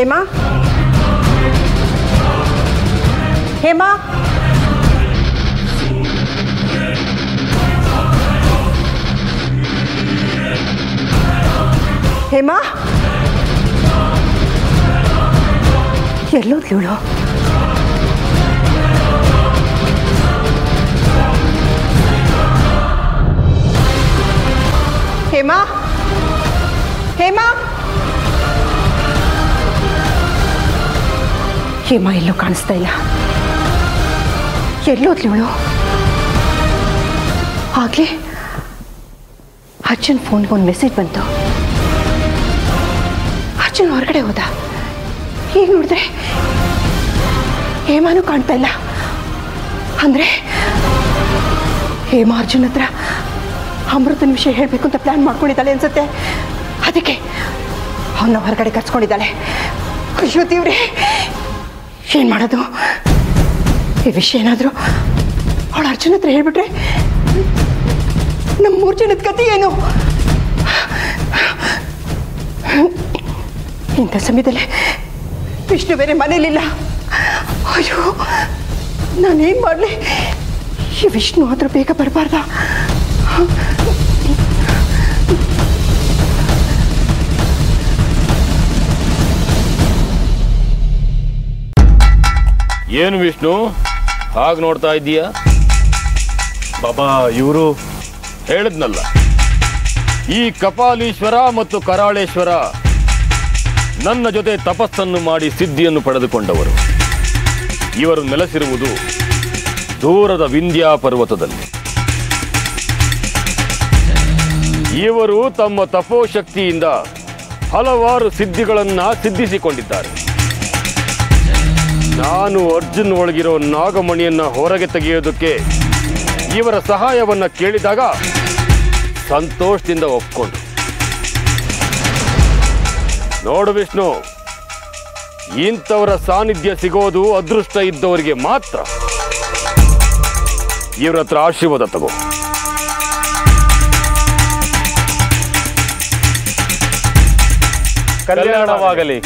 ಹೇಮಾ ಹೇಮಾ ಹೇಮಾ ಎಲ್ಲೋದ್ಲು ಇವಳು ಹೇಮಾ ಹೇಮಾ ಹೇಮಾ ಎಲ್ಲೂ ಕಾಣಿಸ್ತಾ ಇಲ್ಲ. ಎಲ್ಲೋದ್ಲಿವಳು ಆಗಲೇ ಅರ್ಜುನ್ ಫೋನ್ಗೆ ಒಂದು ಮೆಸೇಜ್ ಬಂತು. ಅರ್ಜುನ್ ಹೊರಗಡೆ ಹೋದ. ಈಗ ನೋಡಿದ್ರೆ ಹೇಮಾನು ಕಾಣ್ತಾ ಇಲ್ಲ. ಅಂದ್ರೆ ಹೇಮಾ ಅರ್ಜುನ್ ಹತ್ರ ಅಮೃತನ ವಿಷಯ ಹೇಳಬೇಕು ಅಂತ ಪ್ಲಾನ್ ಮಾಡ್ಕೊಂಡಿದ್ದಾಳೆ ಅನ್ಸುತ್ತೆ. ಅದಕ್ಕೆ ಅವನ್ನ ಹೊರಗಡೆ ಕರ್ಸ್ಕೊಂಡಿದ್ದಾಳೆ. ಅಯ್ಯೋ ದೇವ್ರೆ. ಏನು ಮಾಡೋದು? ಈ ವಿಷಯ ಏನಾದರೂ? ಅವಳು ಅರ್ಜುನ ಹತ್ರ ಹೇಳ್ಬಿಟ್ರೆ ನಮ್ಮ ಮೂರು ಜನದ ಕತೆ ಏನು? ಇಂಥ ಸಮಯದಲ್ಲಿ ವಿಷ್ಣು ಬೇರೆ ಮನೇಲಿಲ್ಲ. ಅಯ್ಯೋ ನಾನೇನು ಮಾಡಲಿ? ಈ ವಿಷ್ಣು ಆದರೂ ಬೇಗ ಬರಬಾರ್ದ? ಏನು ವಿಷ್ಣು? ಹಾಗೆ ನೋಡ್ತಾ ಇದ್ದೀಯಾ? ಬಾಬಾ ಇವರು ಹೇಳಿದ್ನಲ್ಲ. ಈ ಕಪಾಲೀಶ್ವರ ಮತ್ತು ಕರಾಳೇಶ್ವರ ನನ್ನ ಜೊತೆ ತಪಸ್ಸನ್ನು ಮಾಡಿ ಸಿದ್ಧಿಯನ್ನು ಪಡೆದುಕೊಂಡವರು. ಇವರು ನೆಲೆಸಿರುವುದು ದೂರದ ವಿಂಧ್ಯಾ ಪರ್ವತದಲ್ಲಿ. ಇವರು ತಮ್ಮ ತಪೋಶಕ್ತಿಯಿಂದ ಹಲವಾರು ಸಿದ್ಧಿಗಳನ್ನು ಸಿದ್ಧಿಸಿಕೊಂಡಿದ್ದಾರೆ. ನಾನು ಅರ್ಜುನ್ ಒಳಗಿರೋ ನಾಗಮಣಿಯನ್ನ ಹೊರಗೆ ತೆಗೆಯೋದಕ್ಕೆ ಇವರ ಸಹಾಯವನ್ನ ಕೇಳಿದಾಗ ಸಂತೋಷದಿಂದ ಒಪ್ಕೊಂಡು ನೋಡು ವಿಷ್ಣು ಇಂಥವರ ಸಾನ್ನಿಧ್ಯ ಸಿಗೋದು ಅದೃಷ್ಟ ಇದ್ದವರಿಗೆ ಮಾತ್ರ. ಇವರ ಹತ್ರ ಆಶೀರ್ವಾದ ತಗೋ. ಕಲ್ಯಾಣವಾಗಲಿ.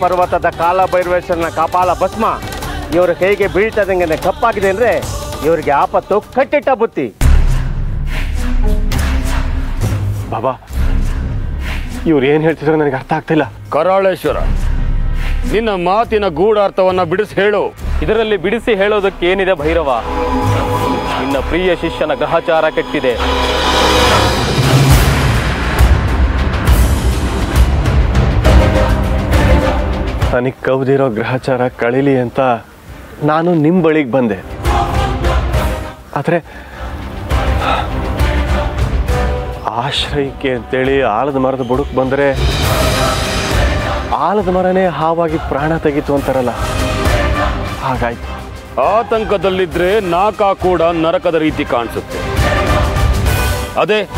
ಪರ್ವತದ ಕಾಲ ಭೈರವೇಶ್ವರನ ಕಪಾಲ ಭಸ್ಮ. ಇವರ ಕೈಗೆ ಬೀಳ್ತದಂಗೆ ಕಪ್ಪಾಗಿದೆ ಅಂದ್ರೆ ಇವರಿಗೆ ಆಪತ್ತು ಕಟ್ಟಿಟ್ಟ ಬುತ್ತಿ. ಬಾಬಾ ಇವ್ರು ಏನು ಹೇಳ್ತಿದ್ರು ನನಗೆ ಅರ್ಥ ಆಗ್ತಿಲ್ಲ. ಕರಾಳೇಶ್ವರ ನಿನ್ನ ಮಾತಿನ ಗೂಢಾರ್ಥವನ್ನ ಬಿಡಿಸಿ ಹೇಳು. ಇದರಲ್ಲಿ ಬಿಡಿಸಿ ಹೇಳೋದಕ್ಕೆ ಏನಿದೆ ಭೈರವ? ನಿನ್ನ ಪ್ರಿಯ ಶಿಷ್ಯನ ಗ್ರಹಚಾರ ಕೆಟ್ಟಿದೆ. ನನಗೆ ಕವ್ದಿರೋ ಗ್ರಹಚಾರ ಕಳೀಲಿ ಅಂತ ನಾನು ನಿಮ್ಮ ಬಳಿಗೆ ಬಂದೆ. ಆದರೆ ಆಶ್ರಯಕ್ಕೆ ಅಂತೇಳಿ ಆಲದ ಮರದ ಬುಡಕ್ಕೆ ಬಂದರೆ ಆಲದ ಮರನೇ ಹಾವಾಗಿ ಪ್ರಾಣ ತೆಗಿತು ಅಂತಾರಲ್ಲ. ಹಾಗಾಯ್ತು. ಆತಂಕದಲ್ಲಿದ್ದರೆ ನಾಕ ಕೂಡ ನರಕದ ರೀತಿ ಕಾಣಿಸುತ್ತೆ. ಅದೇ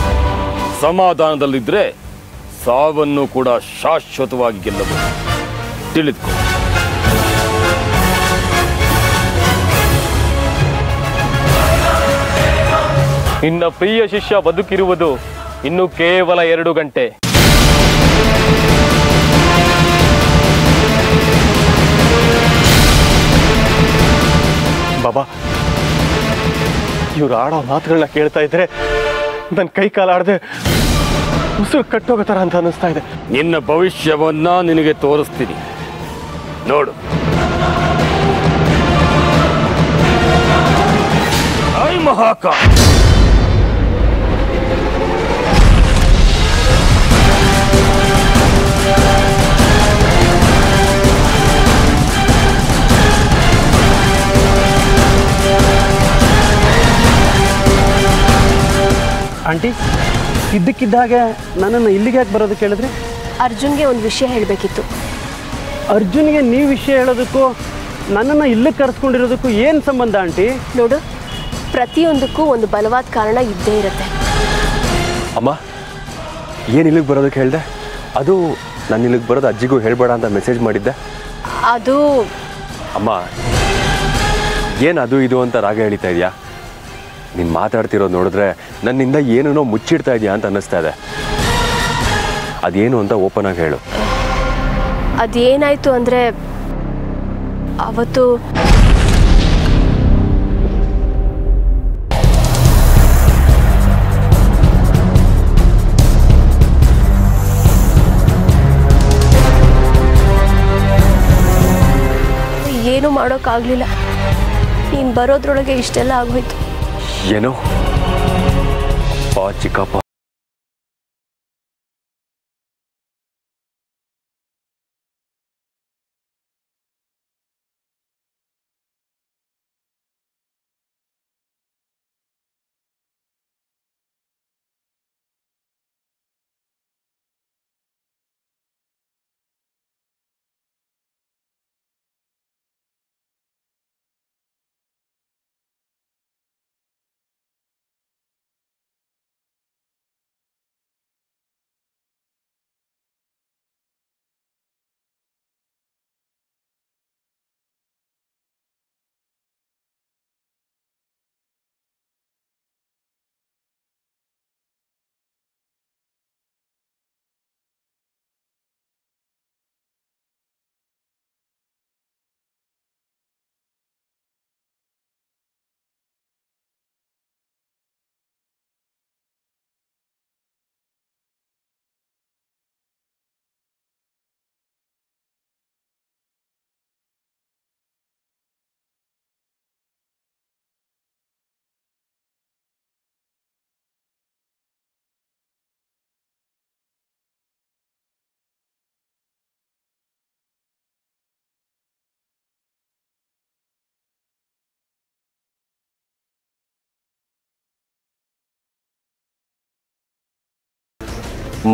ಸಮಾಧಾನದಲ್ಲಿದ್ದರೆ ಸಾವನ್ನು ಕೂಡ ಶಾಶ್ವತವಾಗಿ ಗೆಲ್ಲಬಹುದು. ತಿಳಿದುಕೋ. ನಿನ್ನ ಪ್ರಿಯ ಶಿಷ್ಯ ಬದುಕಿರುವುದು ಇನ್ನು ಕೇವಲ ಎರಡು ಗಂಟೆ. ಬಾಬಾ ಇವ್ರು ಆಡೋ ಮಾತುಗಳನ್ನ ಕೇಳ್ತಾ ಇದ್ರೆ ನನ್ನ ಕೈ ಕಾಲಾಡದೆ ಉಸಿರು ಕಟ್ಟೋಗೋ ಥರ ಅಂತ ಅನ್ನಿಸ್ತಾ ಇದೆ. ನಿನ್ನ ಭವಿಷ್ಯವನ್ನ ನಿನಗೆ ತೋರಿಸ್ತೀನಿ. ನೋಡು. ಐ ಮಹಾಕ ಆಂಟಿ ಇದ್ದಕ್ಕಿದ್ದ ಹಾಗೆ ನನ್ನನ್ನು ಇಲ್ಲಿಗೆ ಯಾಕೆ ಬರೋದು ಕೇಳಿದ್ರಿ? ಅರ್ಜುನ್ಗೆ ಒಂದು ವಿಷಯ ಹೇಳಬೇಕಿತ್ತು. ಅರ್ಜುನ್ಗೆ ನೀವು ವಿಷಯ ಹೇಳೋದಕ್ಕೂ ನನ್ನನ್ನು ಇಲ್ಲಿಗೆ ಕರೆಸ್ಕೊಂಡಿರೋದಕ್ಕೂ ಏನು ಸಂಬಂಧ ಆಂಟಿ? ನೋಡು ಪ್ರತಿಯೊಂದಕ್ಕೂ ಒಂದು ಬಲವಾದ ಕಾರಣ ಇದ್ದೇ ಇರುತ್ತೆ. ಅಮ್ಮ ಏನು ಇಲ್ಲಿಗೆ ಬರೋದಕ್ಕೆ ಹೇಳಿದೆ? ಅದು ನಾನು ಇಲ್ಲಿಗೆ ಬರೋದು ಅಜ್ಜಿಗೂ ಹೇಳ್ಬೇಡ ಅಂತ ಮೆಸೇಜ್ ಮಾಡಿದ್ದೆ. ಅದು ಅಮ್ಮ ಏನು ಅದು ಇದು ಅಂತ ರಾಗ ಹೇಳ್ತಾ ಇದೆಯಾ? ನೀನು ಮಾತಾಡ್ತಿರೋದು ನೋಡಿದ್ರೆ ನನ್ನಿಂದ ಏನೇನೋ ಮುಚ್ಚಿಡ್ತಾ ಇದೆಯಾ ಅಂತ ಅನ್ನಿಸ್ತಾ ಇದೆ. ಅದೇನು ಅಂತ ಓಪನ್ ಆಗಿ ಹೇಳು. ಅದೇನಾಯ್ತು ಅಂದರೆ ಅವತ್ತು ಏನೂ ಮಾಡೋಕ್ಕಾಗಲಿಲ್ಲ. ನೀನು ಬರೋದ್ರೊಳಗೆ ಇಷ್ಟೆಲ್ಲ ಆಗೋಯ್ತು. ಏನೋ? ಅಪ್ಪ ಚಿಕ್ಕಪ್ಪ.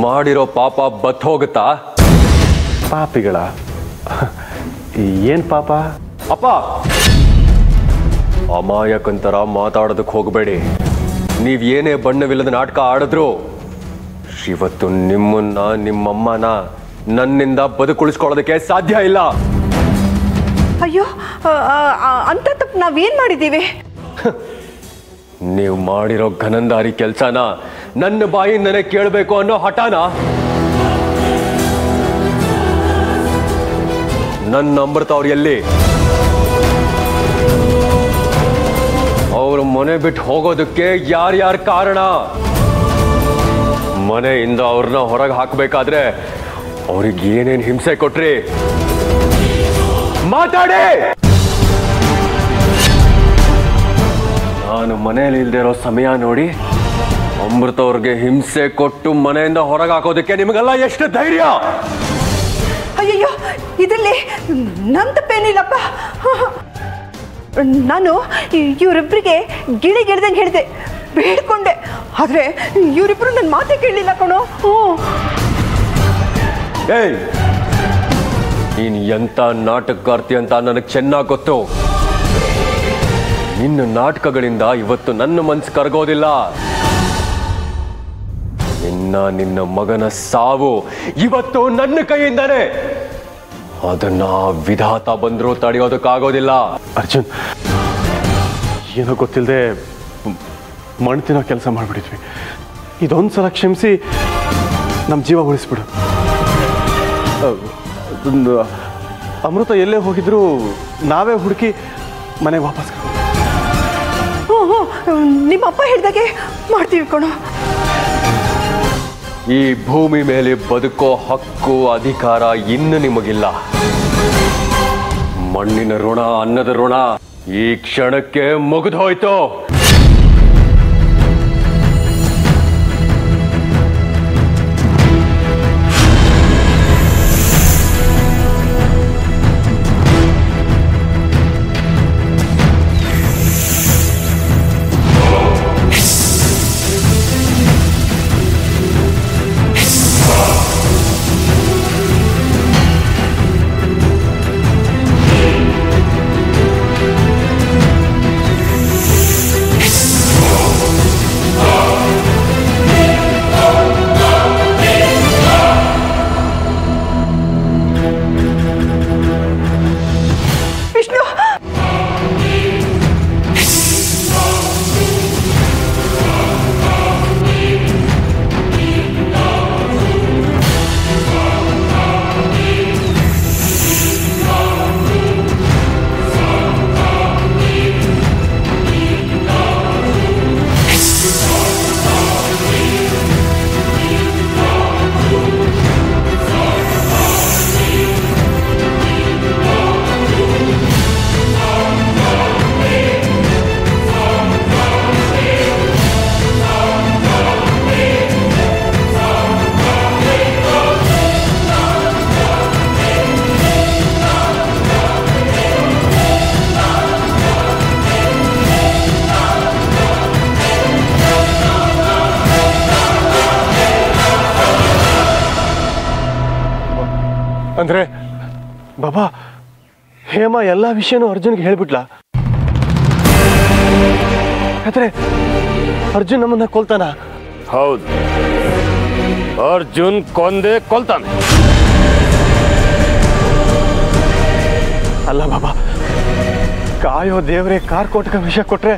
ಮಾಡಿರೋ ಪಾಪ ಬತ್ ಹೋಗುತ್ತಾ? ಪಾಪಿಗಳ? ಏನು ಪಾಪ? ಅಪ್ಪ! ಅಮಾಯಕಂತರ ಮಾತಾಡೋದಕ್ಕೆ ಹೋಗಬೇಡಿ. ನೀವ್ ಏನೇ ಬಣ್ಣವಿಲ್ಲದ ನಾಟಕ ಆಡಿದ್ರು ಇವತ್ತು ನಿಮ್ಮನ್ನ ನಿಮ್ಮಮ್ಮನ ನನ್ನಿಂದ ಬದುಕುಳಿಸ್ಕೊಳ್ಳೋದಕ್ಕೆ ಸಾಧ್ಯ ಇಲ್ಲ. ಅಯ್ಯೋ ಅಂತ ತಪ್ಪು ನಾವೇನ್ ಮಾಡಿದ್ದೀವಿ? ನೀವು ಮಾಡಿರೋ ಘನಂದಾರಿ ಕೆಲಸನ ನನ್ನ ಬಾಯಿಂದನೇ ಕೇಳಬೇಕು ಅನ್ನೋ ಹಠಾನ? ನನ್ನ ಅಮೃತ ಅವ್ರು ಎಲ್ಲಿ? ಅವರು ಮನೆ ಬಿಟ್ಟು ಹೋಗೋದಕ್ಕೆ ಯಾರ್ಯಾರ ಕಾರಣ? ಮನೆಯಿಂದ ಅವ್ರನ್ನ ಹೊರಗೆ ಹಾಕಬೇಕಾದ್ರೆ ಅವ್ರಿಗೆ ಏನೇನು ಹಿಂಸೆ ಕೊಟ್ರಿ? ಮಾತಾಡಿ! ನಾನು ಮನೆಯಲ್ಲಿ ಇಲ್ಲದೆ ಇರೋ ಸಮಯ ನೋಡಿ ಅಮೃತ ಅವ್ರಿಗೆ ಹಿಂಸೆ ಕೊಟ್ಟು ಮನೆಯಿಂದ ಹೊರಗೆ ಹಾಕೋದಕ್ಕೆ ನಿಮಗೆಲ್ಲ ಎಷ್ಟು ಧೈರ್ಯ? ಅಯ್ಯಯ್ಯೋ ಇದರಲ್ಲಿ ನನ್ನ ತಪ್ಪೇನಿಲ್ಲಪ್ಪ ನಾನು ಇವರಿಬ್ಬರಿಗೆ ಗಿಳಿ ಗಿಡ್ದಂಗೆ ಹೇಳಿದೆ ಬೇಡ್ಕೊಂಡೆ. ಆದರೆ ಇವರಿಬ್ಬರು ನನ್ನ ಮಾತೇ ಕೇಳಲಿಲ್ಲ ಕಣೋ. ಹ್ಞೂ. ಏಯ್ ನೀನು ಎಂಥ ನಾಟಕಕಾರ್ತಿ ಅಂತ ನನಗೆ ಚೆನ್ನಾಗಿ ಗೊತ್ತು. ನಿನ್ನ ನಾಟಕಗಳಿಂದ ಇವತ್ತು ನನ್ನ ಮನ್ಸು ಕರಗೋದಿಲ್ಲ. ನಿನ್ನ ನಿನ್ನ ಮಗನ ಸಾವು ಇವತ್ತು ನನ್ನ ಕೈಯಿಂದಾನೆ. ಅದನ್ನ ವಿಧಾತ ಬಂದರೂ ತಡೆಯೋದಕ್ಕಾಗೋದಿಲ್ಲ. ಅರ್ಜುನ್, ಏನೋ ಗೊತ್ತಿಲ್ಲದೆ ಮಣ್ತಿನ ಕೆಲಸ ಮಾಡಿಬಿಟ್ಟಿದ್ವಿ. ಇದೊಂದು ಸಲ ಕ್ಷಮಿಸಿ ನಮ್ಮ ಜೀವ ಉಳಿಸ್ಬಿಡು. ಅಮೃತ ಎಲ್ಲೇ ಹೋಗಿದ್ರು ನಾವೇ ಹುಡುಕಿ ಮನೆಗೆ ವಾಪಸ್ ನಿಮ್ಮಪ್ಪ ಹೇಳಿದಾಗೆ ಮಾಡ್ತೀವಿ ಕಣೋ. ಈ ಭೂಮಿ ಮೇಲೆ ಬದುಕೋ ಹಕ್ಕು, ಅಧಿಕಾರ ಇನ್ನು ನಿಮಗಿಲ್ಲ. ಮಣ್ಣಿನ ಋಣ, ಅನ್ನದ ಋಣ ಈ ಕ್ಷಣಕ್ಕೆ ಮುಗಿದು ಬಾಬಾ ಹೇಮ ಎಲ್ಲ ವಿಷಯನೂ ಅರ್ಜುನ್ಗೆ ಹೇಳ್ಬಿಟ್ಲ? ಯಾಕಂದ್ರೆ ಅರ್ಜುನ್ ನಮ್ಮನ್ನ ಕೊಲ್ತಾನ? ಹೌದು. ಅರ್ಜುನ್ ಕೊಂದೇ ಕೊಲ್ತಾನೆ. ಅಲ್ಲ ಬಾಬಾ ಕಾಯೋ ದೇವ್ರೆ ಕಾರ್ಕೋಟಕ ವಿಷ ಕೊಟ್ರೆ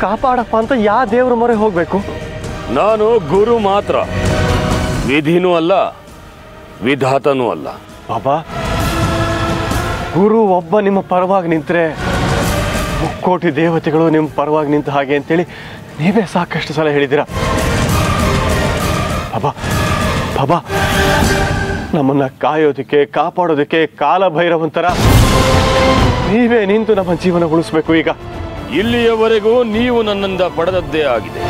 ಕಾಪಾಡಪ್ಪ ಅಂತ ಯಾ ದೇವ್ರ ಮೊರೆ ಹೋಗ್ಬೇಕು? ನಾನು ಗುರು ಮಾತ್ರ. ವಿಧಿನೂ ಅಲ್ಲ ವಿಧಾತನೂ ಅಲ್ಲ. ಬಾಬಾ ಗುರು ಒಬ್ಬ ನಿಮ್ಮ ಪರವಾಗಿ ನಿಂತರೆ ಮುಕ್ಕೋಟಿ ದೇವತೆಗಳು ನಿಮ್ಮ ಪರವಾಗಿ ನಿಂತ ಹಾಗೆ ಅಂತೇಳಿ ನೀವೇ ಸಾಕಷ್ಟು ಸಲ ಹೇಳಿದ್ದೀರ. ಬಾಬಾ ಬಾಬಾ ನಮ್ಮನ್ನು ಕಾಯೋದಕ್ಕೆ ಕಾಪಾಡೋದಕ್ಕೆ ಕಾಲ ಭೈರವಂತರ ನೀವೇ ನಿಂತು ನಮ್ಮ ಜೀವನ ಉಳಿಸ್ಬೇಕು ಈಗ. ಇಲ್ಲಿಯವರೆಗೂ ನೀವು ನನ್ನಿಂದ ಪಡೆದದ್ದೇ ಆಗಿದೆ.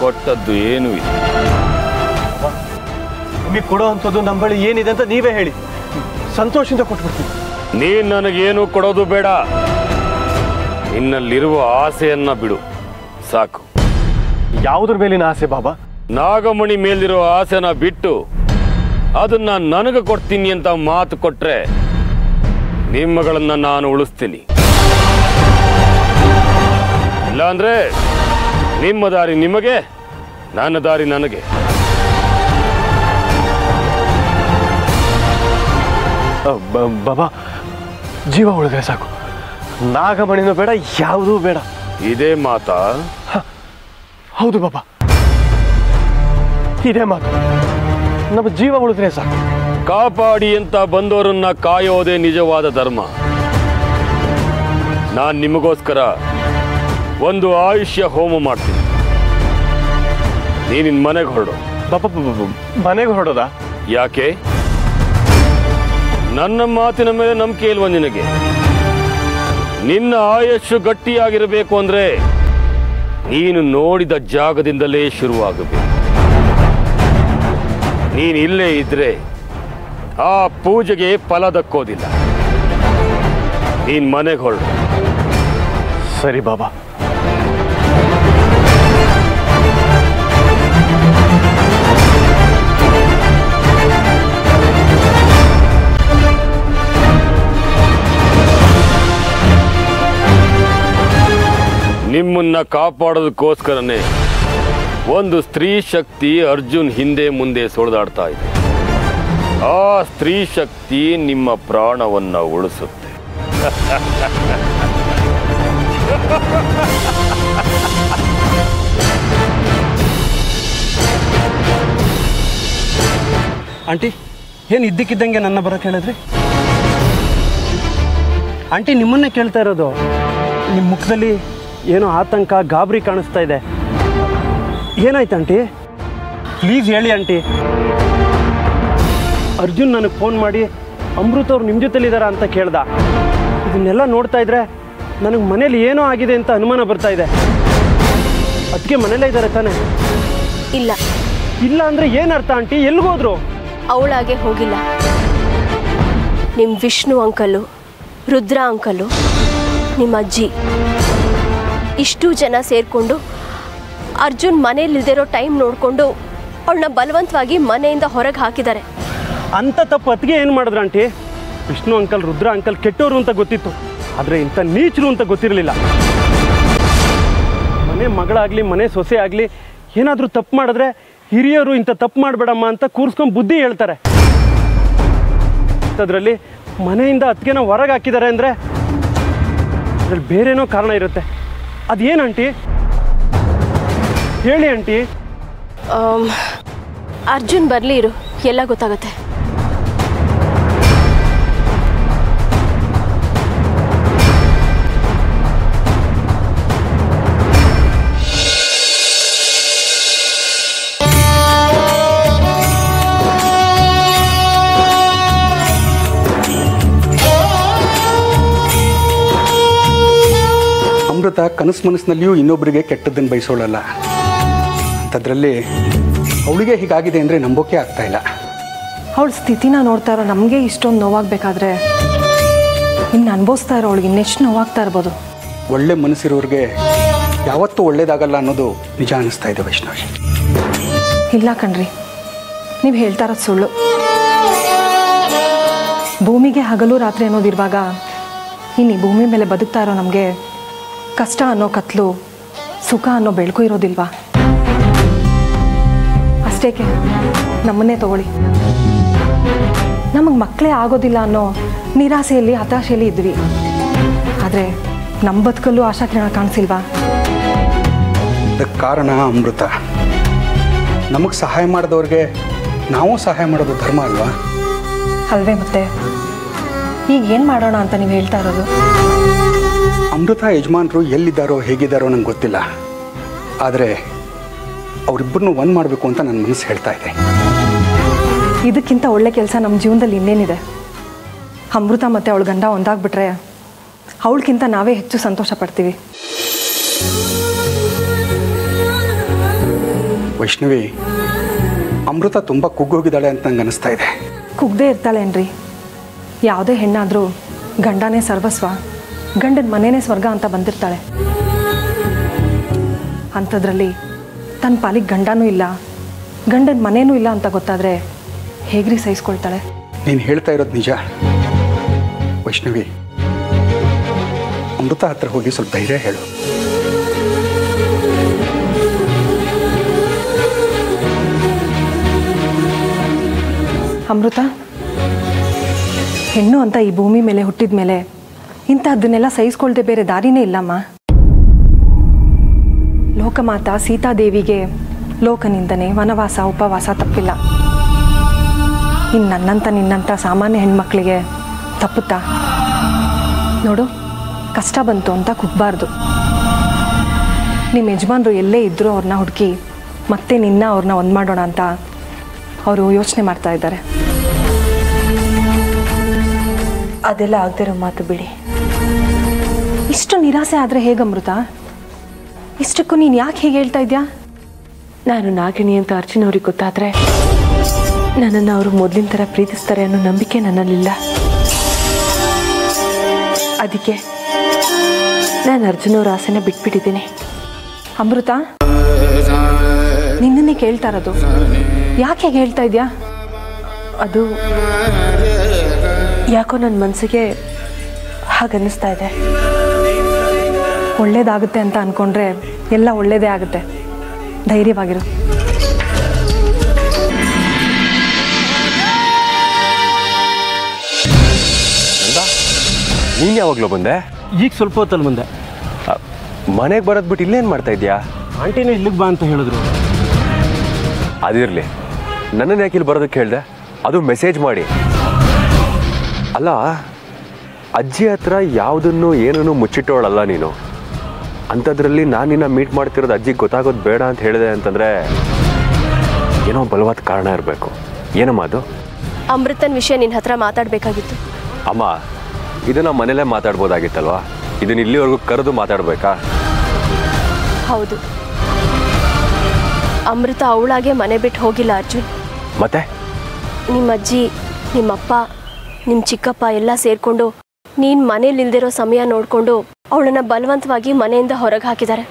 ಕೊಟ್ಟದ್ದು ಏನೂ ಇಲ್ಲ. ನಿಮಗೆ ಕೊಡೋ ಅಂಥದ್ದು ನಮ್ಮ ಬಳಿ ಏನಿದೆ ಅಂತ ನೀವೇ ಹೇಳಿ. ಸಂತೋಷದಿಂದ ಕೊಟ್ಬಿಡ್ತೀನಿ ನೀನ್ ನನಗೇನು ಕೊಡೋದು ಬೇಡ. ನಿನ್ನಲ್ಲಿರುವ ಆಸೆಯನ್ನ ಬಿಡು. ಸಾಕು. ಯಾವುದ್ರ ಮೇಲಿನ ಆಸೆ ಬಾಬಾ? ನಾಗಮಣಿ ಮೇಲಿರೋ ಆಸೆನ ಬಿಟ್ಟು ಅದನ್ನ ನನಗೆ ಕೊಡ್ತೀನಿ ಅಂತ ಮಾತು ಕೊಟ್ರೆ ನಿಮ್ಮಗಳನ್ನ ನಾನು ಉಳಿಸ್ತೀನಿ. ಇಲ್ಲಾಂದ್ರೆ ನಿಮ್ಮ ದಾರಿ ನಿಮಗೆ ನನ್ನ ದಾರಿ ನನಗೆ. ಬಾಬಾ ಜೀವ ಉಳಿದ್ರೆ ಸಾಕು. ನಾಗಮಣಿನೂ ಬೇಡ ಯಾವುದೂ ಬೇಡ. ಇದೇ ಮಾತಾ? ಹೌದು ಬಾಬಾ. ಇದೇ ಮಾತು. ನಮ್ಮ ಜೀವ ಉಳಿದ್ರೆ ಸಾಕು. ಕಾಪಾಡಿ ಅಂತ ಬಂದವರನ್ನ ಕಾಯೋದೇ ನಿಜವಾದ ಧರ್ಮ. ನಾನು ನಿಮಗೋಸ್ಕರ ಒಂದು ಆಯುಷ್ಯ ಹೋಮ ಮಾಡ್ತೀನಿ. ನೀನಿನ್ ಮನೆಗೆ ಹೊರಡು. ಬಾಬಾ ಮನೆಗೆ ಹೊರಡೋದಾ? ಯಾಕೆ? ನನ್ನ ಮಾತಿನ ಮೇಲೆ ನಂಬಿಕೆ ಇಲ್ವ ನಿನಗೆ? ನಿನ್ನ ಆಯಸ್ಸು ಗಟ್ಟಿಯಾಗಿರಬೇಕು ಅಂದ್ರೆ ನೀನು ನೋಡಿದ ಜಾಗದಿಂದಲೇ ಶುರುವಾಗಬೇಕು. ನೀನು ಇಲ್ಲೇ ಇದ್ರೆ ಆ ಪೂಜೆಗೆ ಫಲ ದಕ್ಕೋದಿಲ್ಲ. ನೀನ್ ಮನೆಗೆ ಹೊರಡು. ಸರಿ ಬಾಬಾ. ನಿಮ್ಮನ್ನ ಕಾಪಾಡೋದಕ್ಕೋಸ್ಕರನೇ ಒಂದು ಸ್ತ್ರೀ ಶಕ್ತಿ ಅರ್ಜುನ್ ಹಿಂದೆ ಮುಂದೆ ಸುಳಿದಾಡ್ತಾ ಇದೆ. ಆ ಸ್ತ್ರೀ ಶಕ್ತಿ ನಿಮ್ಮ ಪ್ರಾಣವನ್ನ ಉಳಿಸುತ್ತೆ. ಆಂಟಿ, ಏನು ಇದ್ದಕ್ಕಿದ್ದಂಗೆ ನನ್ನ ಬರ ಹೇಳಿದ್ರಿ? ಆಂಟಿ, ನಿಮ್ಮನ್ನೇ ಕೇಳ್ತಾ ಇರೋದು. ನಿಮ್ಮ ಮುಖದಲ್ಲಿ ಏನೋ ಆತಂಕ ಗಾಬರಿ ಕಾಣಿಸ್ತಾ ಇದೆ. ಏನಾಯ್ತು ಆಂಟಿ? ಪ್ಲೀಸ್ ಹೇಳಿ ಆಂಟಿ. ಅರ್ಜುನ್ ನನಗೆ ಫೋನ್ ಮಾಡಿ ಅಮೃತ್ ಅವ್ರು ನಿಮ್ಮ ಜೊತೆಲಿದ್ದಾರಾ ಅಂತ ಕೇಳ್ದ. ಇದನ್ನೆಲ್ಲ ನೋಡ್ತಾ ಇದ್ರೆ ನನಗೆ ಮನೇಲಿ ಏನೋ ಆಗಿದೆ ಅಂತ ಅನುಮಾನ ಬರ್ತಾ ಇದೆ. ಅದಕ್ಕೆ ಮನೇಲೇ ಇದ್ದಾರೆ ತಾನೆ? ಇಲ್ಲ. ಇಲ್ಲ ಅಂದ್ರೆ ಏನರ್ಥ ಆಂಟಿ? ಎಲ್ಗೋದ್ರು ಅವಳಾಗೆ ಹೋಗಿಲ್ಲ. ನಿಮ್ಮ ವಿಷ್ಣು ಅಂಕಲು ರುದ್ರ ಅಂಕಲು ನಿಮ್ಮ ಅಜ್ಜಿ. ಇಷ್ಟು ಜನ ಸೇರಿಕೊಂಡು ಅರ್ಜುನ್ ಮನೇಲಿಲ್ದಿರೋ ಟೈಮ್ ನೋಡಿಕೊಂಡು ಅವಳನ್ನ ಬಲವಂತವಾಗಿ ಮನೆಯಿಂದ ಹೊರಗೆ ಹಾಕಿದ್ದಾರೆ. ಅಂತ ತಪ್ಪು ಅತ್ತಿಗೆ ಏನು ಮಾಡಿದ್ರು aunty? Vishnu uncle, Rudra uncle ಕೆಟ್ಟೋರು ಅಂತ ಗೊತ್ತಿತ್ತು. ಆದರೆ ಇಂಥ ನೀಚರು ಅಂತ ಗೊತ್ತಿರಲಿಲ್ಲ. ಮನೆ ಮಗಳಾಗಲಿ, ಮನೆ ಸೊಸೆ ಆಗಲಿ, ಏನಾದರೂ ತಪ್ಪು ಮಾಡಿದ್ರೆ ಹಿರಿಯರು ಇಂಥ ತಪ್ಪು ಮಾಡಬೇಡಮ್ಮ ಅಂತ ಕೂರಿಸ್ಕೊಂಡು ಬುದ್ಧಿ ಹೇಳ್ತಾರೆ. ಅದರಲ್ಲಿ ಮನೆಯಿಂದ ಅತ್ತಿಗೆನ ಹೊರಗೆ ಹಾಕಿದ್ದಾರೆ ಅಂದರೆ ಅದ್ರಲ್ಲಿ ಬೇರೇನೋ ಕಾರಣ ಇರುತ್ತೆ. ಅದೇನು ಆಂಟಿ? ಹೇಳಿ ಆಂಟಿ. ಅರ್ಜುನ್ ಬರಲಿ ಇರು. ಎಲ್ಲ ಗೊತ್ತಾಗುತ್ತೆ. ಅಮೃತ ಕನಸು ಮನಸ್ಸಿನಲ್ಲಿಯೂ ಇನ್ನೊಬ್ಬರಿಗೆ ಕೆಟ್ಟದ್ದನ್ನು ಬಯಸೋಳಲ್ಲ. ಅಂಥದ್ರಲ್ಲಿ ಅವಳಿಗೆ ಹೀಗಾಗಿದೆ ಅಂದರೆ ನಂಬೋಕೆ ಆಗ್ತಾ ಇಲ್ಲ. ಅವಳ ಸ್ಥಿತಿನ ನೋಡ್ತಾ ಇರೋ ನಮಗೆ ಇಷ್ಟೊಂದು ನೋವಾಗಬೇಕಾದ್ರೆ ಇನ್ನು ಅನುಭವಿಸ್ತಾ ಇರೋ ಅವಳಿಗೆ ಇನ್ನೆಷ್ಟು ನೋವಾಗ್ತಾ ಇರ್ಬೋದು? ಒಳ್ಳೆ ಮನಸ್ಸಿರೋರಿಗೆ ಯಾವತ್ತೂ ಒಳ್ಳೇದಾಗಲ್ಲ ಅನ್ನೋದು ನಿಜ ಅನ್ನಿಸ್ತಾ ಇದೆ ವೈಷ್ಣವಿ. ಇಲ್ಲ ಕಣ್ರಿ ನೀವು ಹೇಳ್ತಾ ಇರೋದು ಸುಳ್ಳು. ಭೂಮಿಗೆ ಹಗಲು ರಾತ್ರಿ ಅನ್ನೋದಿರುವಾಗ ಇನ್ನು ಭೂಮಿ ಮೇಲೆ ಬದುಕ್ತಾ ಇರೋ ನಮಗೆ ಕಷ್ಟ ಅನ್ನೋ ಕತ್ಲು ಸುಖ ಅನ್ನೋ ಬೆಳಕು ಇರೋದಿಲ್ವಾ? ಅಷ್ಟೇಕೆ? ನಮ್ಮನ್ನೇ ತಗೊಳ್ಳಿ. ನಮಗೆ ಮಕ್ಕಳೇ ಆಗೋದಿಲ್ಲ ಅನ್ನೋ ನಿರಾಸೆಯಲ್ಲಿ ಹತಾಶೆಯಲ್ಲಿ ಇದ್ವಿ. ಆದರೆ ನಮ್ಮ ಬದುಕಲ್ಲೂ ಆಶಾಕಿರಣ ಕಾಣಿಸಿಲ್ವಾ? ಅದಕ್ಕೆ ಕಾರಣ ಅಮೃತ. ನಮಗೆ ಸಹಾಯ ಮಾಡಿದವ್ರಿಗೆ ನಾವು ಸಹಾಯ ಮಾಡೋದು ಧರ್ಮ ಅಲ್ವಾ? ಅಲ್ವೇ ಮತ್ತೆ? ಈಗ ಏನು ಮಾಡೋಣ ಅಂತ ನೀವು ಹೇಳ್ತಾ ಇರೋದು? ಅಮೃತ ಯಜಮಾನರು ಎಲ್ಲಿದ್ದಾರೋ ಹೇಗಿದ್ದಾರೋ ನಂಗೆ ಗೊತ್ತಿಲ್ಲ. ಆದರೆ ಅವರಿಬ್ಬರನ್ನು ಒಂದು ಮಾಡಬೇಕು ಅಂತ ನನ್ನ ಮನಸ್ಸು ಹೇಳ್ತಾ ಇದೆ. ಇದಕ್ಕಿಂತ ಒಳ್ಳೆ ಕೆಲಸ ನಮ್ಮ ಜೀವನದಲ್ಲಿ ಇನ್ನೇನಿದೆ? ಅಮೃತ ಮತ್ತು ಅವಳ ಗಂಡ ಒಂದಾಗ್ಬಿಟ್ರೆ ಅವಳಕ್ಕಿಂತ ನಾವೇ ಹೆಚ್ಚು ಸಂತೋಷ ಪಡ್ತೀವಿ ವೈಷ್ಣವಿ ಅಮೃತ ತುಂಬ ಕುಗ್ಗೋಗಿದ್ದಾಳೆ ಅಂತ ನಂಗೆ ಅನಿಸ್ತಾ ಇದೆ. ಕುಗ್ದೇ ಇರ್ತಾಳೆ ಏನ್ರಿ ಯಾವುದೇ ಹೆಣ್ಣಾದರೂ ಗಂಡನೇ ಸರ್ವಸ್ವ. ಗಂಡನ ಮನೇನೇ ಸ್ವರ್ಗ ಅಂತ ಬಂದಿರ್ತಾಳೆ. ಅಂಥದ್ರಲ್ಲಿ ತನ್ನ ಪಾಲಿಗೆ ಗಂಡನೂ ಇಲ್ಲ ಗಂಡನ ಮನೇನೂ ಇಲ್ಲ ಅಂತ ಗೊತ್ತಾದರೆ ಹೇಗ್ರಿ ಸಹಿಸ್ಕೊಳ್ತಾಳೆ? ನೀನು ಹೇಳ್ತಾ ಇರೋದು ನಿಜ. ವೈಷ್ಣವಿ ಅಮೃತ ಹತ್ರ ಹೋಗಿ ಸ್ವಲ್ಪ ಧೈರ್ಯ ಹೇಳು. ಅಮೃತ ಹೆಣ್ಣು ಅಂತ ಈ ಭೂಮಿ ಮೇಲೆ ಹುಟ್ಟಿದ ಮೇಲೆ ಇಂಥದ್ದನ್ನೆಲ್ಲ ಸಹಿಸ್ಕೊಳ್ದೆ ಬೇರೆ ದಾರಿನೇ ಇಲ್ಲಮ್ಮ. ಲೋಕಮಾತ ಸೀತಾದೇವಿಗೆ ಲೋಕನಿಂದನೆ ವನವಾಸ, ಉಪವಾಸ ತಪ್ಪಿಲ್ಲ. ಇನ್ನು ನನ್ನಂತ ನಿನ್ನಂಥ ಸಾಮಾನ್ಯ ಹೆಣ್ಮಕ್ಳಿಗೆ ತಪ್ಪುತ್ತಾ? ನೋಡು, ಕಷ್ಟ ಬಂತು ಅಂತ ಕುಗ್ಬಾರ್ದು. ನಿಮ್ಮ ಯಜಮಾನ್ರು ಎಲ್ಲೇ ಇದ್ದರೂ ಅವ್ರನ್ನ ಹುಡುಕಿ ಮತ್ತೆ ನಿನ್ನ ಅವ್ರನ್ನ ಒಂದು ಮಾಡೋಣ ಅಂತ ಅವರು ಯೋಚನೆ ಮಾಡ್ತಾ ಇದ್ದಾರೆ. ಅದೆಲ್ಲ ಆಗದಿರೋ ಮಾತು ಬಿಡಿ. ಇಷ್ಟು ನಿರಾಸೆ ಆದರೆ ಹೇಗಮೃತ ಇಷ್ಟಕ್ಕೂ ನೀನು ಯಾಕೆ ಹೇಗೆ ಹೇಳ್ತಾ ಇದ್ಯಾ? ನಾನು ನಾಗಿಣಿ ಅಂತ ಅರ್ಜುನ್ ಅವ್ರಿಗೆ ಗೊತ್ತಾದರೆ ನನ್ನನ್ನು ಅವರು ಮೊದಲಿನ ಥರ ಪ್ರೀತಿಸ್ತಾರೆ ಅನ್ನೋ ನಂಬಿಕೆ ನನ್ನಲ್ಲಿಲ್ಲ. ಅದಕ್ಕೆ ನಾನು ಅರ್ಜುನ್ ಅವ್ರ ಆಸೆನ ಬಿಟ್ಬಿಟ್ಟಿದ್ದೀನಿ. ಅಮೃತ, ನಿನ್ನನ್ನೇ ಕೇಳ್ತಾ ಇರೋದು. ಯಾಕೆ ಹೇಗೆ ಹೇಳ್ತಾ ಇದೆಯಾ? ಅದು ಯಾಕೋ ನನ್ನ ಮನಸ್ಸಿಗೆ ಹಾಗನ್ನಿಸ್ತಾ ಇದೆ. ಒಳ್ಳೇದಾಗುತ್ತೆ ಅಂತ ಅಂದ್ಕೊಂಡ್ರೆ ಎಲ್ಲ ಒಳ್ಳೇದೇ ಆಗುತ್ತೆ. ಧೈರ್ಯವಾಗಿರು. ನೀನು ಯಾವಾಗಲೂ ಬಂದೆ? ಈಗ ಸ್ವಲ್ಪ ಹೊತ್ತಲ್ಲಿ ಬಂದೆ. ಮನೆಗೆ ಬರೋದು ಬಿಟ್ಟು ಇಲ್ಲೇನು ಮಾಡ್ತಾ ಇದೆಯಾ? ಆಂಟಿನೂ ಇಲ್ಲಿಗೆ ಬಾ ಅಂತ ಹೇಳಿದ್ರು. ಅದಿರಲಿ. ನನ್ನನ್ನು ಯಾಕೆ ಇಲ್ಲಿ ಬರೋದಕ್ಕೆ ಹೇಳಿದೆ? ಅದು ಮೆಸೇಜ್ ಮಾಡಿ. ಅಲ್ಲ ಅಜ್ಜಿ ಹತ್ರ ಯಾವುದನ್ನು ಏನನ್ನು ಮುಚ್ಚಿಟ್ಟೋಳಲ್ಲ ನೀನು? ಅಂಥದ್ರಲ್ಲಿ ನಾನು ನಿನ್ನ ಮೀಟ್ ಮಾಡ್ತಿರೋದು ಅಜ್ಜಿಗೆ ಗೊತ್ತಾಗೋದು ಬೇಡ ಅಂತ ಹೇಳಿದೆ ಅಂತಂದರೆ ಏನೋ ಬಲವಾದ ಕಾರಣ ಇರಬೇಕು. ಏನಮ್ಮ ಅದು? ಅಮೃತನ್ ವಿಷಯ ನಿನ್ನ ಹತ್ರ ಮಾತಾಡಬೇಕಾಗಿತ್ತು. ಅಮ್ಮ ಇದನ್ನ ಮನೇಲೇ ಮಾತಾಡ್ಬೋದಾಗಿತ್ತಲ್ವಾ? ಇದನ್ನ ಇಲ್ಲಿವರೆಗೂ ಕರೆದು ಮಾತಾಡಬೇಕಾ? ಹೌದು. ಅಮೃತ ಅವಳಾಗೆ ಮನೆ ಬಿಟ್ಟು ಹೋಗಿಲ್ಲ ಅರ್ಜುನ್. ಮತ್ತೆ? ನಿಮ್ಮ ಅಜ್ಜಿ ನಿಮ್ಮಪ್ಪ ನಿಮ್ಮ ಚಿಕ್ಕಪ್ಪ ಎಲ್ಲ ಸೇರಿಕೊಂಡು ನೀನು ಮನೇಲಿ ಇಲ್ದಿರೋ ಸಮಯ ನೋಡಿಕೊಂಡು ಅವಳನ್ನ ಬಲವಂತವಾಗಿ ಮನೆಯಿಂದ ಹೊರಗೆ ಹಾಕಿದ್ದಾರೆ.